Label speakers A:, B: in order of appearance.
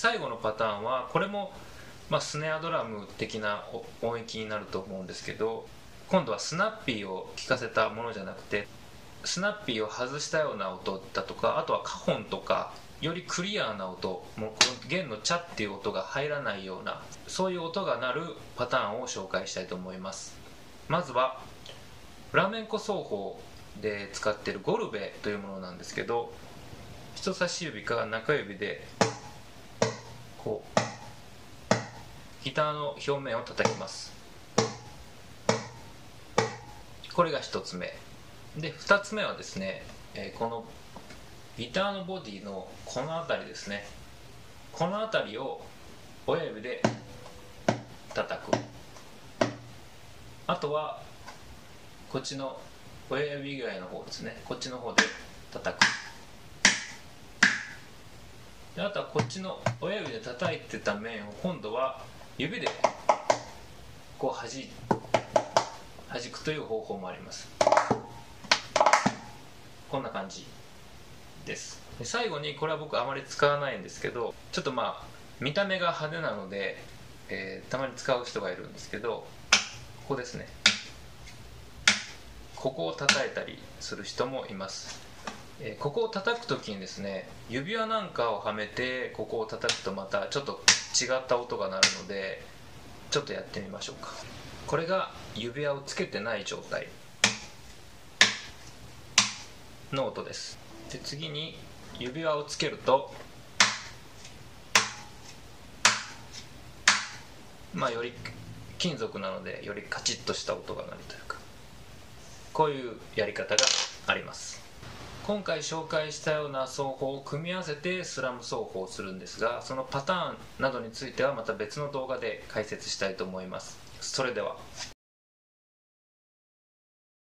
A: 最後のパターンはこれも、まあ、スネアドラム的な音域になると思うんですけど今度はスナッピーを聴かせたものじゃなくてスナッピーを外したような音だとかあとはカホンとかよりクリアな音もうこの弦のチャっていう音が入らないようなそういう音が鳴るパターンを紹介したいと思います。まずはフラメンコ奏法で使っているゴルベというものなんですけど人差し指か中指でこうギターの表面を叩きます。これが1つ目。で2つ目はですね、えー、このギターのボディのこの辺りですね。この辺りを親指で叩く。あとはこっちの親指以外の方ですね。こっちの方で叩くであとはこっちの親指で叩いてた面を今度は指でこうはじ弾くという方法もあります。こんな感じです。で最後にこれは僕あまり使わないんですけどちょっとまあ見た目が派手なので、えー、たまに使う人がいるんですけどここですね。ここを叩いたりする人もいます。えここを叩く時にですね指輪なんかをはめてここを叩くとまたちょっと違った音が鳴るのでちょっとやってみましょうか。これが指輪をつけてない状態の音です。で次に指輪をつけるとまあより金属なのでよりカチッとした音が鳴るというかこういうやり方があります。今回紹介したような奏法を組み合わせてスラム奏法をするんですがそのパターンなどについてはまた別の動画で解説したいと思います。それでは。